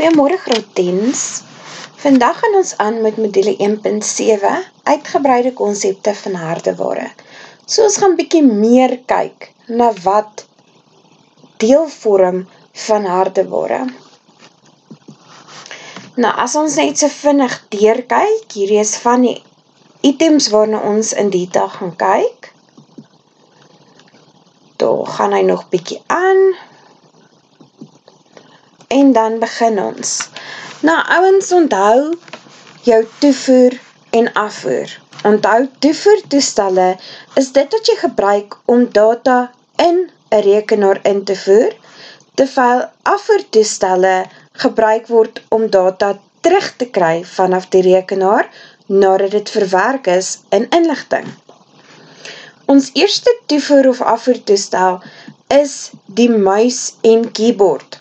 Goeiemorgen grootdiens. Vandag gaan ons aan met module 1.7 uitgebreide concepte van hardeware. So ons gaan bykie meer kyk na wat deelvorm van hardeware. Nou as ons net so vinnig deurkyk, hier is van die items waarna ons in detail gaan kyk. Daar gaan hy nog bykie aan en dan begin ons. Nou ouwens onthou jou toevoer en afvoer. Onthou toevoer toestelle is dit wat jy gebruik om data in een rekenaar in te voer, terwyl afvoer toestelle gebruik word om data terug te kry vanaf die rekenaar nadat dit verwerk is in inlichting. Ons eerste toevoer of afvoer toestel is die muis en keyboard.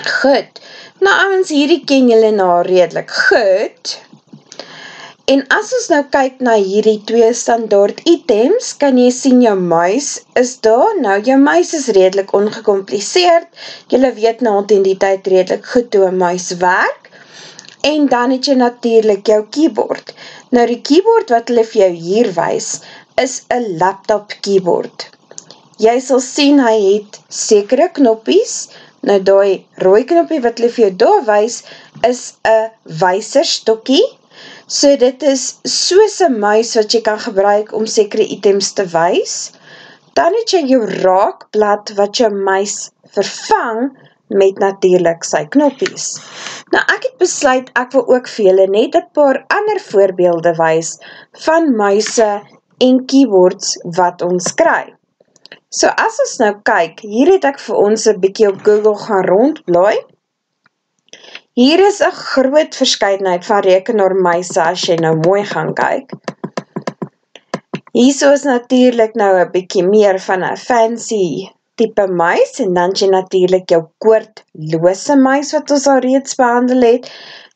Goed, nou ons hierdie ken julle nou redelijk goed. En as ons nou kyk na hierdie twee standaard items, kan jy sien jou muis is daar. Nou, jou muis is redelijk ongecompliseerd. Julle weet nou in die tyd redelijk goed hoe een muis werk. En dan het jy natuurlijk jou keyboard. Nou, die keyboard wat hulle vir jou hier wees, is een laptop keyboard. Jy sal sien, hy het sekere knoppies, Nou die rooi knopie wat hulle vir jou daar wees, is een weiserstokkie. So dit is soos een muis wat jy kan gebruik om sekere items te wees. Dan het jy jou raakblad wat jou muis vervang met natuurlijk sy knoppies. Nou ek het besluit, ek wil ook vir julle net een paar ander voorbeelde wees van muise en keyboards wat ons krijg. So as ons nou kyk, hier het ek vir ons een bykie op Google gaan rondblaai. Hier is een groot verscheidenheid van rekenaarmuise as jy nou mooi gaan kyk. Hier is natuurlijk nou een bykie meer van een fancy type muis en dan jy natuurlijk jou koordloose muis wat ons al reeds behandel het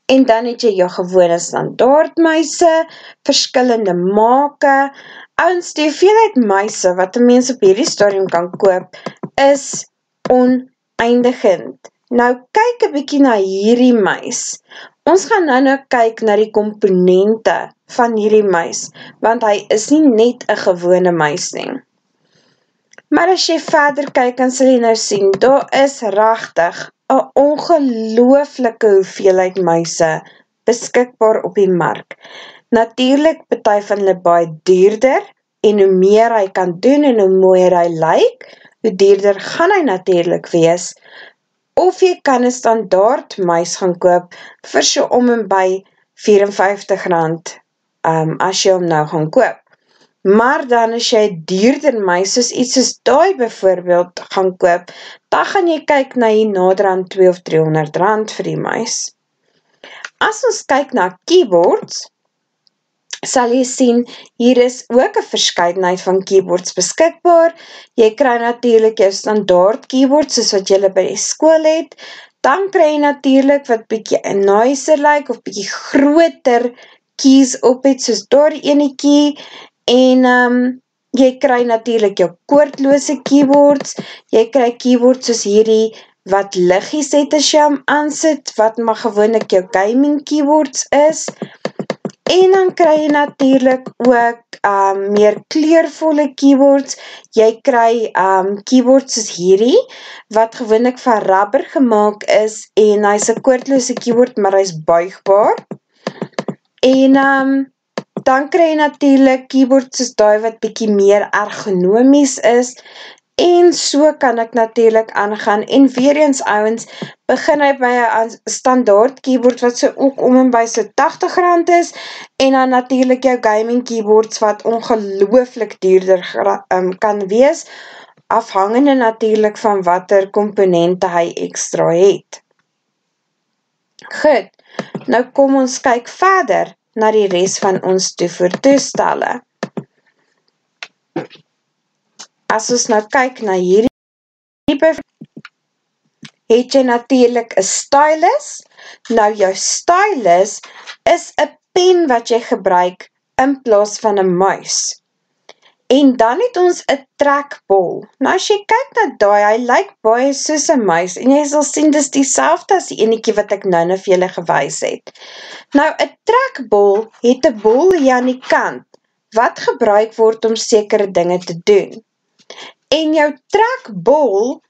en dan het jy jou gewone standaardmuise, verskillende make, Ouens, die hoeveelheid muise wat een mens op hierdie stadium kan koop, is oneindigend. Nou, kyk een bykie na hierdie muis. Ons gaan nou nou kyk na die komponente van hierdie muis, want hy is nie net een gewone muis nie. Maar as jy verder kyk, dan sal jy nou sien, daar is rachtig een ongelooflike hoeveelheid muise beskikbaar op die mark. Natuurlijk betuig van hulle baie duurder en hoe meer hy kan doen en hoe mooier hy lyk, hoe duurder gaan hy natuurlijk wees. Of jy kan een standaard muis gaan koop vir so om en by 54 rand um, as jy hom nou gaan koop. Maar dan as jy duurder muis, soos iets soos daai bijvoorbeeld gaan koop, dan gaan jy kyk na jy nader aan 2 of 300 rand vir die muis. As ons kyk na keyboards, sal jy sien, hier is ook een verscheidenheid van keyboards beskikbaar. Jy krij natuurlijk jou standaard keyboard, soos wat jylle by die school het. Dan krij jy natuurlijk wat bykie nicer like, of bykie groter keys op het, soos die ene key. En um, jy krij natuurlijk jou koordloose keyboards. Jy krij keyboards soos hierdie, wat liggies het as jy hom aansit, wat maar gewoon ek jou gaming keyboards is. En dan kry jy natuurlijk ook um, meer kleurvolle keyboards. Jy kry um, keyboards soos hierdie, wat gewoonlik van rubber gemaakt is, en hy is een koordloose keyboard, maar hy is buigbaar. En um, dan kry jy natuurlijk keyboards soos die wat bykie meer ergonomies is, En so kan ek natuurlijk aangaan en weer eens ouwens begin hy by een standaard keyboard wat so ook om en by so 80 rand is en dan natuurlijk jou gaming keyboards wat ongelooflik duurder um, kan wees afhangende natuurlijk van wat er komponente hy extra het. Goed, nou kom ons kyk verder na die rest van ons toevoer toestelle as ons nou kyk na hierdie het jy natuurlijk een stylus. Nou jou stylus is een pen wat jy gebruik in plaas van een muis. En dan het ons 'n trekbol. Nou as jy kyk na daai, hy lyk baie soos 'n muis en jy sal sien dis dieselfde as die enetjie wat ek nou net vir julle gewys het. Nou 'n trekbol het 'n bol hier aan die kant wat gebruik word om sekere dinge te doen. En jou trekbol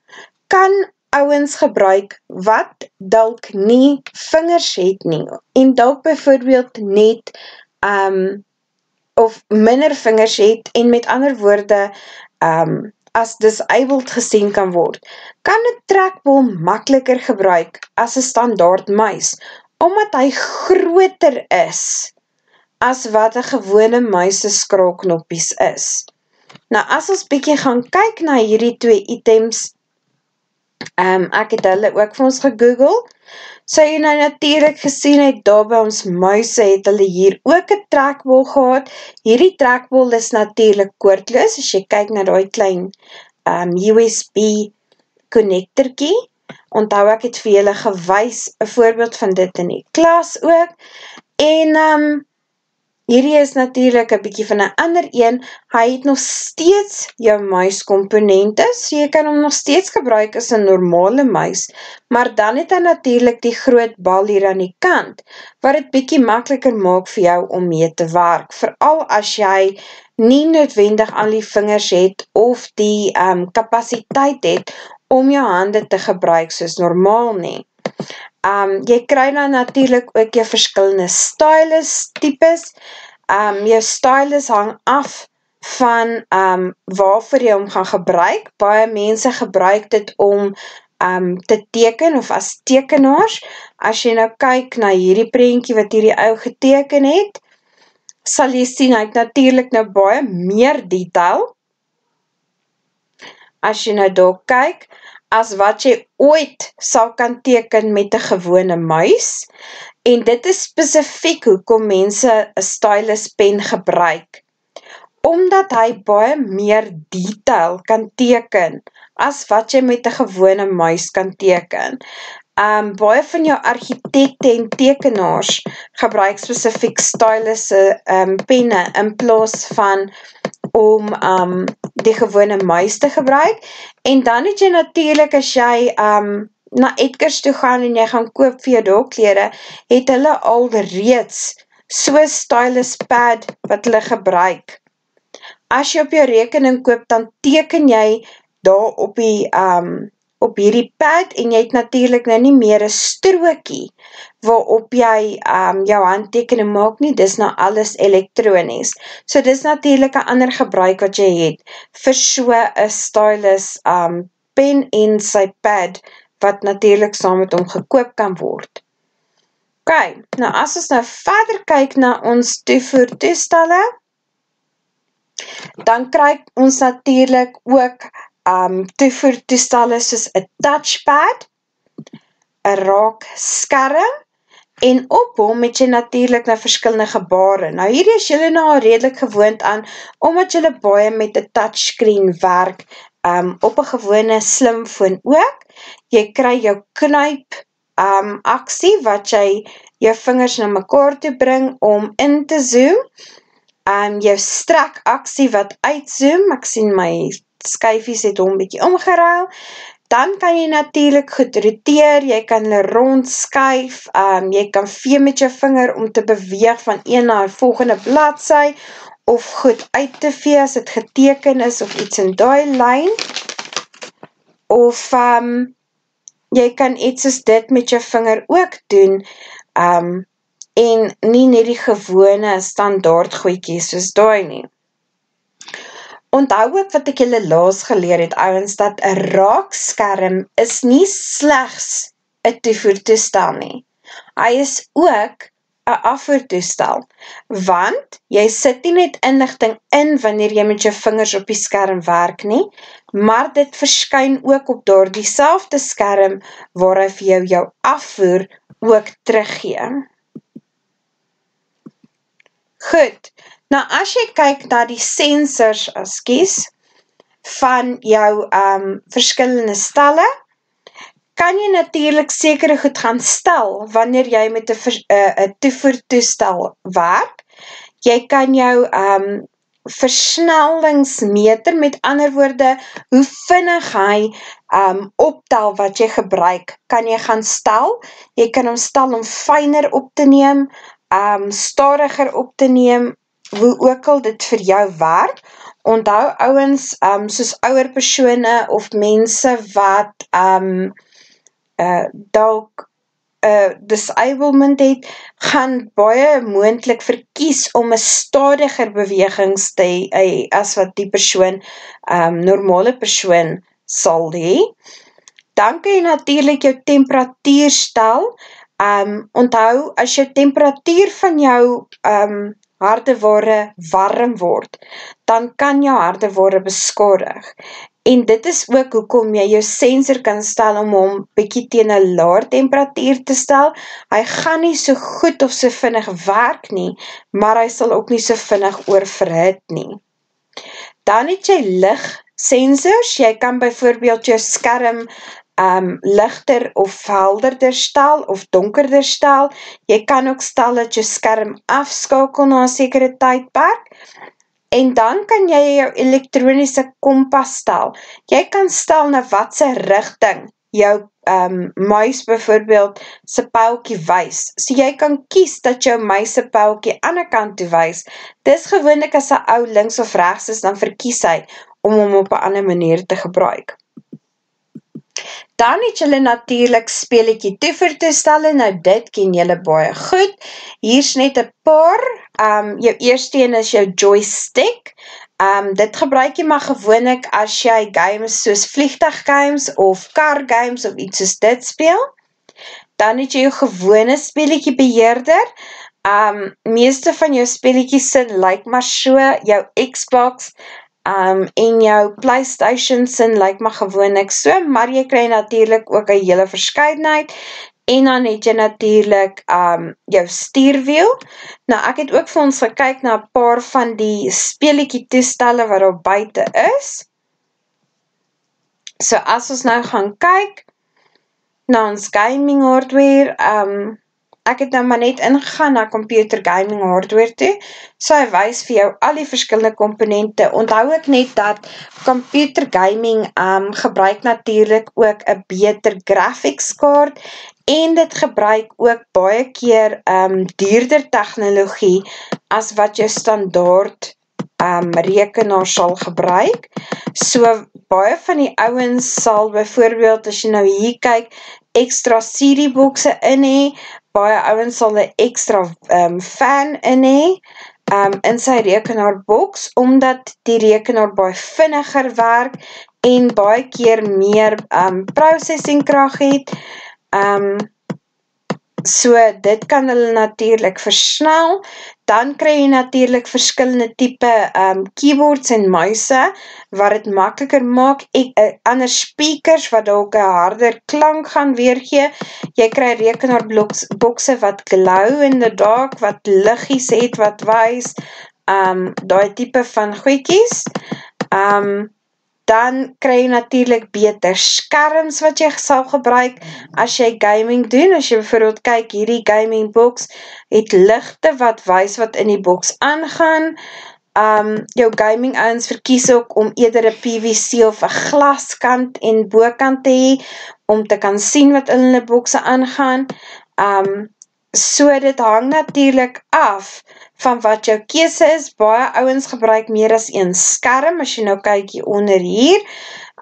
kan ouens gebruik wat dalk nie vingers het nie en dalk byvoorbeeld net um of minder vingers het en met ander woorde um as disabled gesien kan word, kan 'n trekbol makliker gebruik as 'n standaard muis omdat hy groter is as wat 'n gewone muis se skraalknoppies is. Nou as ons bietjie gaan kyk na hierdie twee items, ehm um, ek het hulle ook vir ons gegoogel. So jy nou natuurlik gesien het daar by ons muise het hulle hier ook 'n trekbol gehad. Hierdie trekbol is natuurlik koordloos as jy kyk na daai klein ehm um, USB konnektortjie. Onthou ek het vir julle gewys 'n voorbeeld van dit in die klas ook. En ehm um, Hierdie is natuurlik 'n bietjie van 'n ander een. Hy het nog steeds jou muiskomponente, so jy kan hom nog steeds gebruik as 'n normale muis, maar dan het hy natuurlik die groot bal hier aan die kant wat dit bietjie makliker maak vir jou om mee te werk, veral as jy nie noodwendig al die vingers het of die um, kapasiteit het om jou hande te gebruik soos normaal nie. Um jy kry dan natuurlik ook jou verskillende stylus tipes. Um jou stylus hang af van um waarvoor jy hom gaan gebruik. Baie mense gebruik dit om um te teken of as tekenaars. As jy nou kyk na hierdie prentjie wat hierdie ou geteken het, sal jy sien hy het natuurlik nou baie meer detail. As jy nou daar kyk, as wat jy ooit sal kan teken met 'n gewone muis. En dit is spesifiek hoekom mense 'n stylus pen gebruik. Omdat hy baie meer detail kan teken as wat jy met 'n gewone muis kan teken. Um baie van jou argitekte en tekenaars gebruik spesifiek stylusse um penne in plaas van om um die gewone muis te gebruik en dan het jy natuurlik as jy um na Edgars toe gaan en jy gaan koop vir jou dogklere, het hulle al reeds so stylus pad wat hulle gebruik. As jy op jou rekening koop, dan teken jy daar op die um op hierdie pad en jy het natuurlik nou nie meer 'n strokie waarop jy um jou handtekening maak nie, dis nou alles elektronies. So dis natuurlik 'n ander gebruik wat jy het vir so 'n stylus um pen en sy pad wat natuurlik saam met hom gekoop kan word. OK, nou as ons nou verder kyk na ons toevoer toestelle, dan kry ons natuurlik ook um toevoer toestelle soos 'n touchpad, 'n raak skerm en op hom het jy natuurlik nou verskillende gebare. Nou hierdie is julle nou redelik gewoond aan omdat julle baie met 'n touchscreen werk um op 'n gewone slimfoon ook. Jy kry jou knyp um aksie wat jy jou vingers na mekaar toe bring om in te zoom. Um jou strek aksie wat uitzoom. Ek sien my skyfies het hom bietjie omgeruil. Dan kan jy natuurlik goed roteer, jy kan hulle rondskuif, um jy kan vee met jou vinger om te beweeg van een na 'n volgende bladsy of goed uit te vee as dit geteken is of iets in daai lyn. Of um jy kan iets soos dit met jou vinger ook doen. Um en nie net die gewone standaard goedjies soos daai nie. Onthou ook wat ek julle laas geleer het ouens dat 'n raakskerm is nie slegs 'n toevoertoestel nie. Hy is ook 'n afvoertoestel want jy sit nie net inligting in wanneer jy met jou vingers op die skerm werk nie, maar dit verskyn ook op daardie selfde skerm waar hy vir jou jou afvoer ook teruggee. Goed. Nou as jy kyk na die sensors, ekskuus, van jou um verskillende stelle, kan jy natuurlik sekere goed gaan stel wanneer jy met 'n 'n toevoertoestel werk. Jy kan jou um versnellingsmeter, met ander woorde, hoe vinnig hy um, optel wat jy gebruik, kan jy gaan stel. Jy kan hom stel om fijner op te neem, um, stadiger op te neem, hoe ook al dit vir jou werk. Onthou ouwens, um, soos ouwer persone of mense wat um, uh, dalk uh, disablement het, gaan baie moendlik verkies om een stadiger bewegings te hee, as wat die persoon, um, normale persoon sal hee. Dan kan jy natuurlijk jou temperatuur stel, um, onthou, as jou temperatuur van jou um, hardeware warm word, dan kan jou hardeware beskorig. En dit is ook hoekom jy jou sensor kan stel om hom bykie teen een laar temperatuur te stel. Hy gaan nie so goed of so vinnig werk nie, maar hy sal ook nie so vinnig oorverhit nie. Dan het jy licht sensors, jy kan byvoorbeeld jou skerm um, lichter of helderder stel of donkerder stel. Jy kan ook stel dat jou skerm afskakel na een sekere tydperk en dan kan jy jou elektronische kompas stel. Jy kan stel na wat sy richting jou um, muis bijvoorbeeld sy pijlkie wees. So jy kan kies dat jou muis sy pijlkie aan die kant toe wees. Dis gewoonlik as sy ou links of rechts is, dan verkies hy om hom op een ander manier te gebruik. Dan het julle natuurlijk speletjie toever toestelle, nou dit ken julle baie goed. Hier is net een paar, um, jou eerste een is jou joystick. Um, dit gebruik jy maar gewoonlik as jy games soos vliegtuig games of car games of iets soos dit speel. Dan het jy jou gewone speletjie beheerder. Um, meeste van jou speletjies sin like maar so, jou Xbox, um, en jou Playstation sin lyk maar gewoon ek so, maar jy krij natuurlijk ook een hele verscheidenheid, en dan het jy natuurlijk um, jou stierwiel, nou ek het ook vir ons gekyk na paar van die speeliekie toestelle wat op buiten is, so as ons nou gaan kyk, na ons gaming hardware, um, ek het nou maar net ingegaan na computer gaming hardware toe, so hy wees vir jou al die verskillende komponente, onthou ek net dat computer gaming um, gebruik natuurlijk ook een beter graphics kaart, en dit gebruik ook baie keer um, duurder technologie, as wat jou standaard um, rekenaar sal gebruik, so baie van die ouwens sal bijvoorbeeld, as jy nou hier kyk, extra CD-boxe in hee, baie ouwens sal een extra um, fan in hee, um, in sy rekenaarbox, omdat die rekenaar baie vinniger werk, en baie keer meer um, processing kracht het, um, So, dit kan hulle natuurlijk versnel, dan kry jy natuurlijk verskillende type um, keyboards en muise, wat het makkeliker maak, ek, uh, ander speakers, wat ook een harder klank gaan weergee, jy kry rekenaarbokse wat glow in the dark, wat liggies het, wat wees, um, die type van goeikies, um, dan kry jy natuurlijk beter skerms wat jy sal gebruik as jy gaming doen, as jy bijvoorbeeld kyk, hierdie gaming box het lichte wat wees wat in die box aangaan, um, jou gaming ouwens verkies ook om eerder een PVC of een glaskant en boekant te hee, om te kan sien wat in die boxe aangaan, um, so dit hang natuurlijk af van wat jou kese is, baie ouwens gebruik meer as een skerm, as jy nou kyk hier onder hier,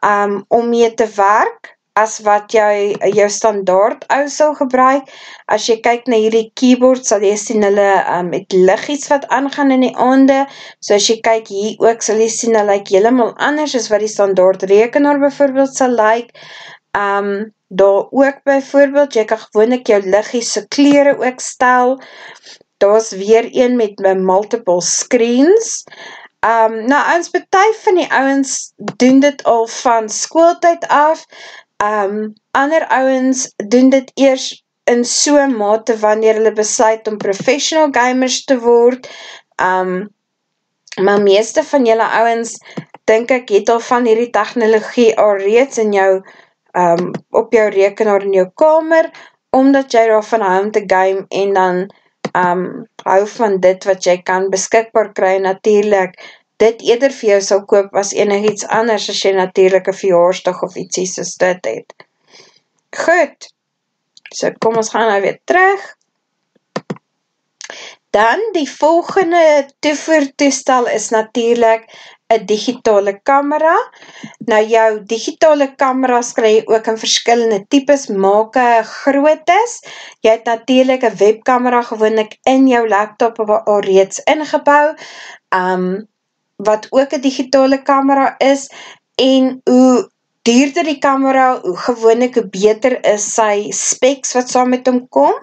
um, om mee te werk, as wat jy, jou standaard ou sal gebruik, as jy kyk na hierdie keyboard, sal jy sien hulle um, met liggies wat aangaan in die aande, so as jy kyk hier ook, sal jy sien hulle like helemaal anders, as wat die standaard rekenaar bijvoorbeeld sal like, um, daar ook bijvoorbeeld, jy kan gewoon ek jou liggies se kleren ook stel, daar is weer een met multiple screens. Um, nou, ons betuig van die ouwens doen dit al van schooltijd af. Um, ander ouwens doen dit eers in so'n mate wanneer hulle besluit om professional gamers te word. Um, maar meeste van julle ouwens, denk ek, het al van hierdie technologie al reeds in jou, um, op jou rekenaar in jou kamer, omdat jy daar van hou te game en dan um, hou van dit wat jy kan beskikbaar kry, natuurlijk dit eerder vir jou sal koop as enig iets anders as jy natuurlijk een verjaarsdag of ietsie soos dit het. Goed, so kom ons gaan nou weer terug. Dan die volgende toevoertoestel is natuurlijk een digitale camera. Nou jou digitale camera's kry jy ook in verskillende types, maak groot is. Jy het natuurlijk een webcamera gewoonlik in jou laptop al reeds ingebouw, um, wat ook een digitale camera is, en hoe duurder die camera, hoe gewoonlik hoe beter is sy specs wat saam met hom kom.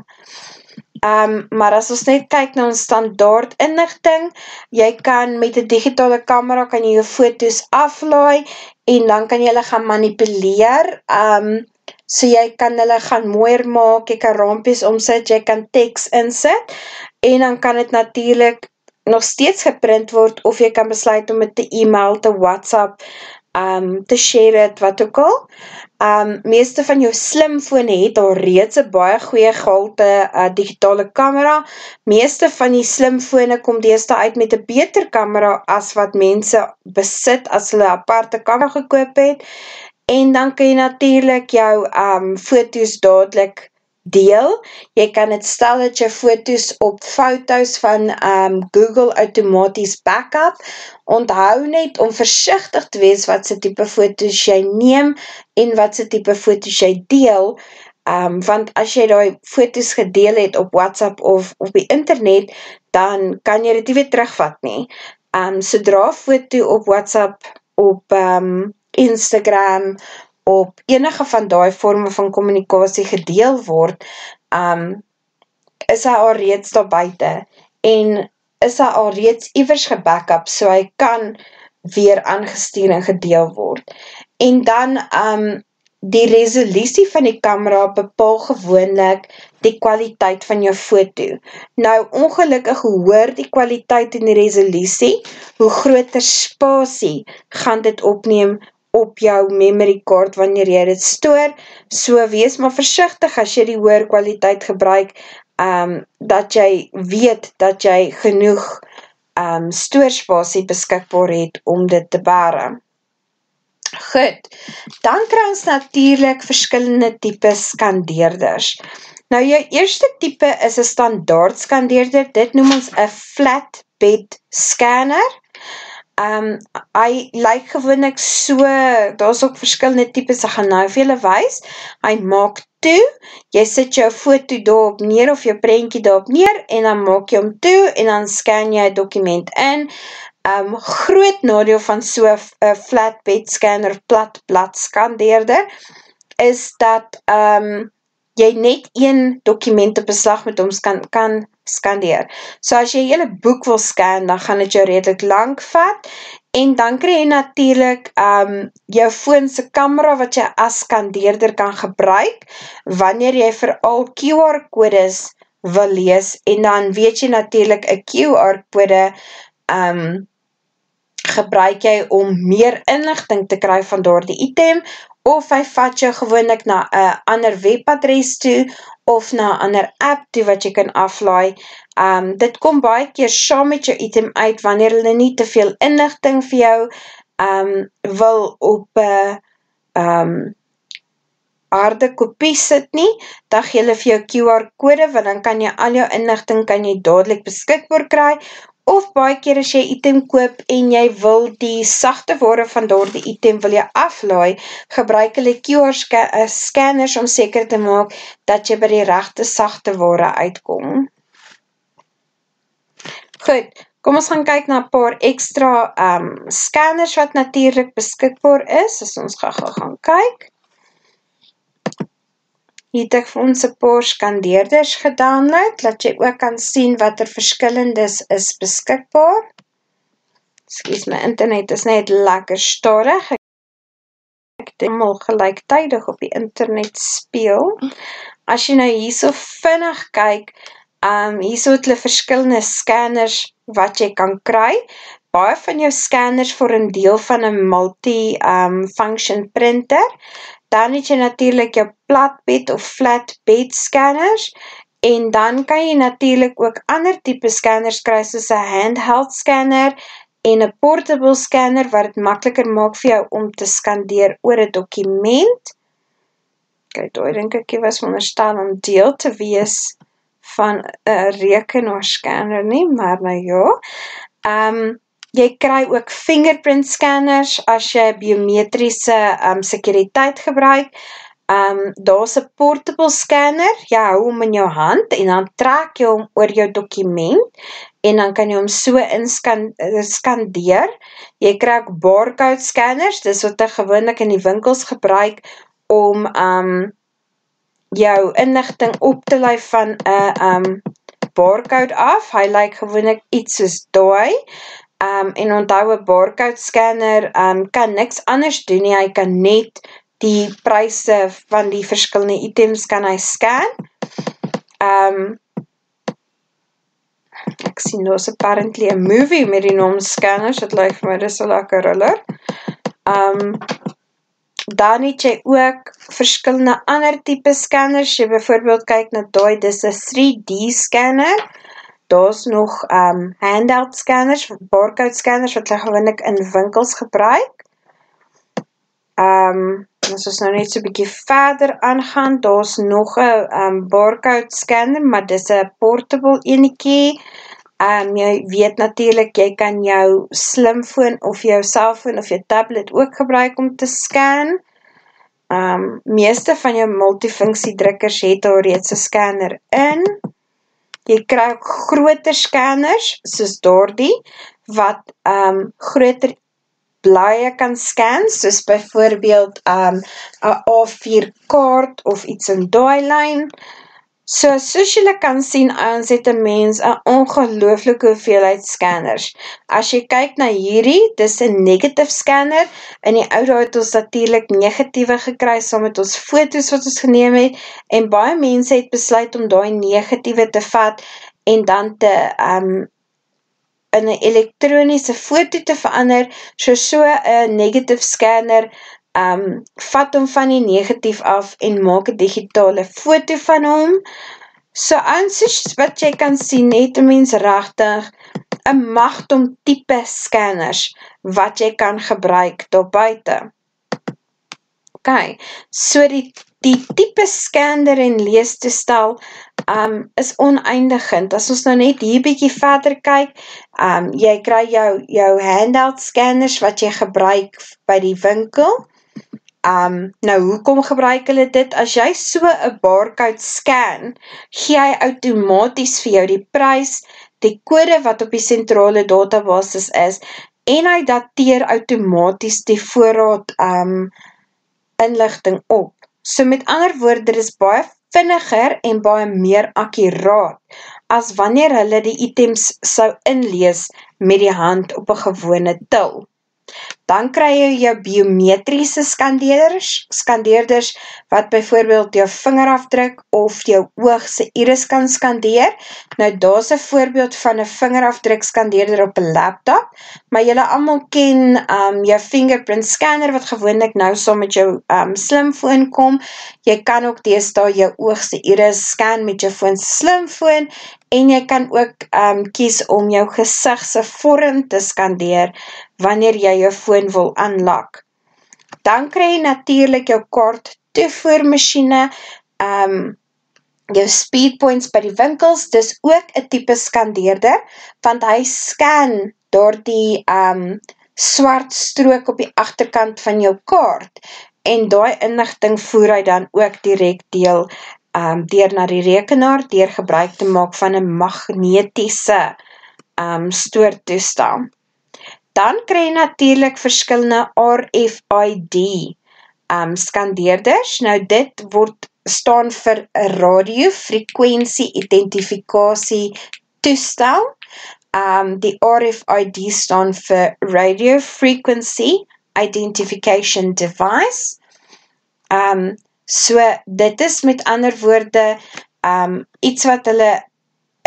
Um, maar as ons net kyk na ons standaard inlichting, jy kan met die digitale camera kan jy jou foto's aflaai en dan kan jy hulle gaan manipuleer. Um, so jy kan hulle gaan mooier maak, jy kan rampies omsit, jy kan tekst insit en dan kan het natuurlijk nog steeds geprint word of jy kan besluit om het te e-mail, te whatsapp, um, te share het, wat ook al. Um, meeste van jou slimfone het al reeds een baie goeie gehalte uh, digitale camera. Meeste van die slimfone kom deeste uit met een beter camera as wat mense besit as hulle aparte camera gekoop het. En dan kan jy natuurlijk jou um, foto's dadelijk deel. Jy kan het stel dat jy foto's op foto's van um, Google automatisch backup. Onthou net om versichtig te wees wat sy type foto's jy neem en wat sy type foto's jy deel. Um, want as jy die foto's gedeel het op WhatsApp of op die internet, dan kan jy dit nie weer terugvat nie. Um, sodra foto op WhatsApp, op um, Instagram, op enige van die vorme van communicatie gedeel word, um, is hy al reeds daar buiten en is hy al reeds ivers gebackup, so hy kan weer aangestuur en gedeel word. En dan, um, die resolutie van die camera bepaal gewoonlik die kwaliteit van jou foto. Nou, ongelukkig hoor die kwaliteit en die resolutie, hoe groter spasie gaan dit opneem op jou memory card wanneer jy dit stoor, so wees maar versichtig as jy die hoer kwaliteit gebruik, um, dat jy weet dat jy genoeg um, stoorspasie beskikbaar het om dit te bare. Goed, dan kry ons natuurlijk verskillende type skandeerders. Nou, jou eerste type is een standaard skandeerder, dit noem ons een flat bed scanner, um, hy lyk gewoonlik so, daar is ook verskillende types, ek gaan nou vir julle wees, hy maak toe, jy sit jou foto daarop neer, of jou prentje daarop neer, en dan maak jy hom toe, en dan scan jy document in, um, groot nadeel van so flatbed scanner, plat blad scandeerder, is dat, um, jy net een document op beslag met ons kan, kan scandeer. So as jy jylle boek wil scan, dan gaan het jou redelijk lang vat, en dan krijg jy natuurlijk um, jou phone'se camera wat jy as scandeerder kan gebruik, wanneer jy vooral QR-codes wil lees, en dan weet jy natuurlijk een QR-code um, gebruik jy om meer inlichting te kry van door die item, of hy vat jou gewoonlik na een ander webadres toe, of na ander app toe wat jy kan aflaai. Um, dit kom baie keer saam met jou item uit, wanneer hulle nie te veel inlichting vir jou um, wil op um, aarde kopie sit nie, dan gee hulle vir jou QR code, want dan kan jy al jou inlichting kan jy dadelijk beskikbaar kry, of baie keer as jy item koop en jy wil die sachte ware van daar die item wil jy aflaai, gebruik hulle QR eh, scanners om seker te maak dat jy by die rechte sachte ware uitkom. Goed, kom ons gaan kyk na paar extra um, scanners wat natuurlijk beskikbaar is, as ons gaan gaan kyk. Het ek vir ons een paar skandeerders gedownload, dat jy ook kan sien wat er verskillendes is beskikbaar. Excuse my, internet is net lekker starig. Ek het helemaal gelijktijdig op die internet speel. As jy nou hier so vinnig kyk, um, hier so het hulle verskillende scanners wat jy kan kry. Baie van jou scanners een deel van een multi-function um, printer dan het jy natuurlijk jou platbed of flatbed scanners, en dan kan jy natuurlijk ook ander type scanners kry, soos een handheld scanner, en 'n portable scanner wat dit makliker maak vir jou om te skandeer oor 'n dokument. Kyk, daai dink ek was veronderstel om deel te wees van 'n rekenaarscanner nie, maar nou ja. Ehm um, jy kry ook fingerprint scanners as jy biometriese um, sekuriteit gebruik. Um, daar's 'n portable scanner. Jy hou hom in jou hand en dan trek jy hom oor jou dokument en dan kan jy hom so inskandeer. Jy kry ook barcode scanners. Dis wat jy gewoonlik in die winkels gebruik om um jou inligting op te lei van 'n um barcode af. Hy lyk gewoonlik iets soos daai. Um en onthou 'n barcode scanner um kan niks anders doen nie. Hy kan net die pryse van die verskillende items kan hy scan. Um ek sien daar's apparently 'n movie met die naam Scanners. Dit lyk vir my dis 'n lekker thriller. Um dan het jy ook verskillende ander tipe scanners. Jy byvoorbeeld kyk na daai dis 'n 3D scanner. Daar's nog um handheld scanners, barcode scanners wat hulle gewoonlik in winkels gebruik. Um as ons nou net so 'n bietjie verder aangaan, daar's nog 'n um barcode scanner, maar dis 'n portable enetjie. Um jy weet natuurlik jy kan jou slimfoon of jou selfoon of jou tablet ook gebruik om te scan. Um meeste van jou multifunksie drukkers het al reeds 'n scanner in. Jy kry groter scanners soos daardie wat um groter blaaie kan scan soos byvoorbeeld um 'n A4 kaart of iets in daai lyn. So soos julle kan sien, ons het 'n mens 'n ongelooflike hoeveelheid scanners. As jy kyk na hierdie, dis 'n negative scanner. In die ou dae het ons natuurlik negatiewe gekry saam met ons foto's wat ons geneem het en baie mense het besluit om daai negatiewe te vat en dan te um in 'n elektroniese foto te verander. So so 'n negative scanner um vat hom van die negatief af en maak 'n digitale foto van hom. So aansies wat jy kan sien het 'n mens regtig 'n magdom tipe scanners wat jy kan gebruik daar buite. OK. So die die tipe scanner en leestoestel um is oneindigend. As ons nou net hier bietjie verder kyk, um jy kry jou jou handheld scanners wat jy gebruik by die winkel. Um nou hoekom gebruik hulle dit? As jy so 'n barcode scan, gee hy outomaties vir jou die prys, die kode wat op die sentrale database is en hy dateer outomaties die voorraad um inligting op. So met ander woorde, dit is baie vinniger en baie meer akkuraat as wanneer hulle die items sou inlees met die hand op 'n gewone til. Dan kry jy jou biometriese skandeerders, skandeerders wat byvoorbeeld jou vingerafdruk of jou oog se iris kan skandeer. Nou daar's 'n voorbeeld van 'n vingerafdruk skandeerder op 'n laptop, maar julle almal ken um jou fingerprint scanner wat gewoonlik nou saam met jou um slimfoon kom. Jy kan ook deesdae jou oog se iris scan met jou foon se slimfoon en jy kan ook um kies om jou gesig se vorm te skandeer wanneer jy jou foon wil unlock. Dan kry jy natuurlik jou kaart toevoermasjiene, um jou speed points by die winkels, dis ook 'n tipe skandeerder want hy scan daardie um swart strook op die agterkant van jou kaart en daai inligting voer hy dan ook direk deel um deur na die rekenaar deur gebruik te maak van 'n magnetiese um stoortoestel. Dan kry jy natuurlik verskillende RFID um skandeerders. Nou dit word staan vir 'n radiofrekwensie identifikasie toestel. Um die RFID staan vir Radio Frequency Identification Device. Um so dit is met ander woorde um iets wat hulle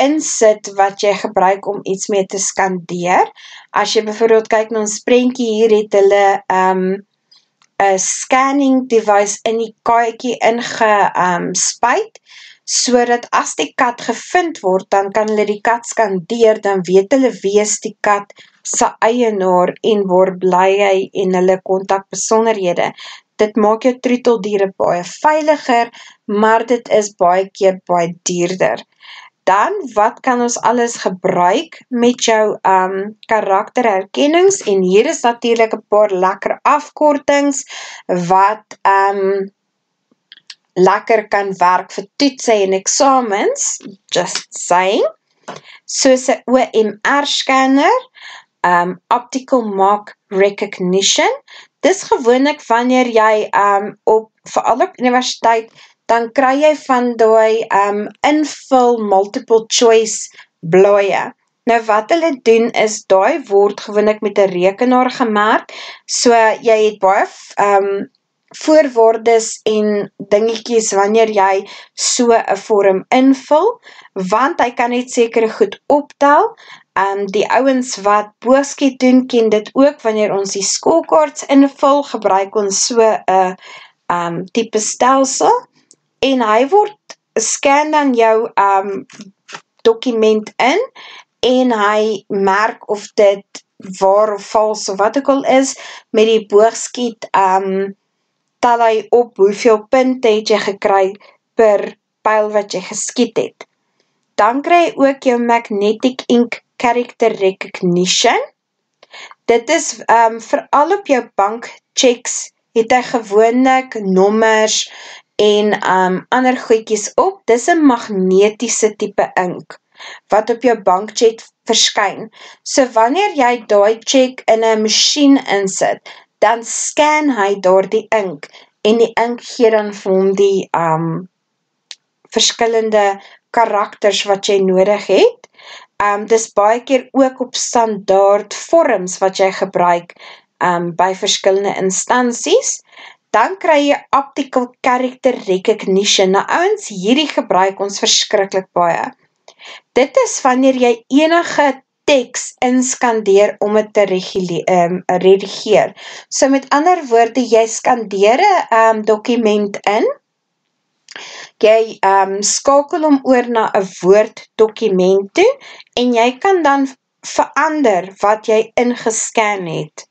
insit wat jy gebruik om iets mee te skandeer. As jy byvoorbeeld kyk na ons prentjie hier het hulle um 'n scanning device in die kaartjie inge um spuit. so dat as die kat gevind word, dan kan hulle die kat skandeer, dan weet hulle wees die kat sa eienaar en waar bly hy en hulle kontak besonderhede. Dit maak jou troeteldiere baie veiliger, maar dit is baie keer baie duurder. Dan, wat kan ons alles gebruik met jou um, karakterherkennings? En hier is natuurlijk een paar lekker afkortings wat um, lekker kan werk vir toetse en examens, just saying. Soos een OMR scanner, um, optical mark recognition. Dis gewoonlik wanneer jy um, op, vooral op universiteit, dan kry jy van die um, invul multiple choice blaie. Nou wat hulle doen is, die word gewoonlik met een rekenaar gemaakt, so jy het baie um, voorwoordes en dingetjies wanneer jy so een vorm invul, want hy kan net sekere goed optel, um, die ouwens wat booskie doen, ken dit ook, wanneer ons die schoolkaarts invul, gebruik ons so een um, type stelsel, en hy word scan dan jou um, document in en hy merk of dit waar of vals of wat ook al is met die boogskiet um, tel hy op hoeveel punt het jy gekry per pijl wat jy geskiet het. Dan kry jy ook jou Magnetic Ink Character Recognition. Dit is um, vooral op jou bank checks het hy gewoonlik nommers en um, ander goedjies op, dis een magnetiese type ink, wat op jou bankcheck verskyn. So wanneer jy die check in een machine insit, dan scan hy door die ink, en die ink gee dan vir hom die um, verskillende karakters wat jy nodig het. Um, dis baie keer ook op standaard vorms wat jy gebruik um, by verskillende instanties dan kry jy optical character recognition. Nou ouwens, hierdie gebruik ons verskrikkelijk baie. Dit is wanneer jy enige tekst inskandeer om het te um, redigeer. So met ander woorde, jy skandeer een um, document in, jy um, skakel om oor na een woord document toe, en jy kan dan verander wat jy ingescan het.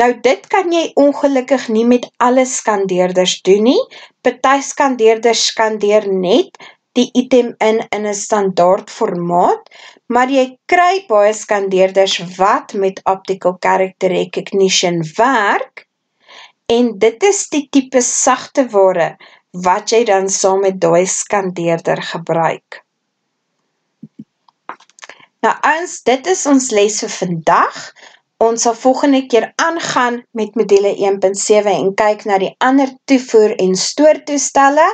Nou dit kan jy ongelukkig nie met alle skandeerders doen nie. Party skandeerders skandeer net die item in in 'n standaard formaat, maar jy kry baie skandeerders wat met optical character recognition werk. En dit is die tipe sagte ware wat jy dan saam met daai skandeerder gebruik. Nou ons, dit is ons les vir vandag. Ons sal volgende keer aangaan met module 1.7 en kyk na die ander toevoer en stoortoestelle.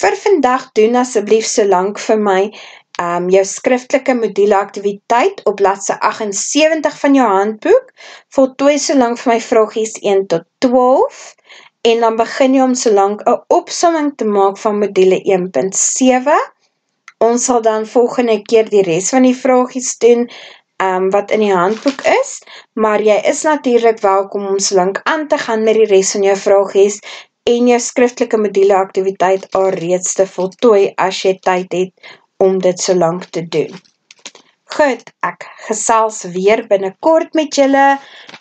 Vir vandag doen asseblief so lang vir my um, jou skriftelike module activiteit op bladse 78 van jou handboek. Voltooi so lang vir my vragies 1 tot 12 en dan begin jy om so lang een opsomming te maak van module 1.7. Ons sal dan volgende keer die rest van die vragies doen um, wat in die handboek is, maar jy is natuurlijk welkom om so lang aan te gaan met die rest van jou vraagies en jou skriftelike module activiteit al reeds te voltooi as jy tyd het om dit so lang te doen. Goed, ek gesels weer binnenkort met julle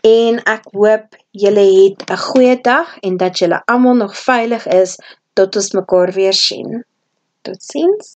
en ek hoop julle het een goeie dag en dat julle allemaal nog veilig is tot ons mekaar weer sien. Tot ziens!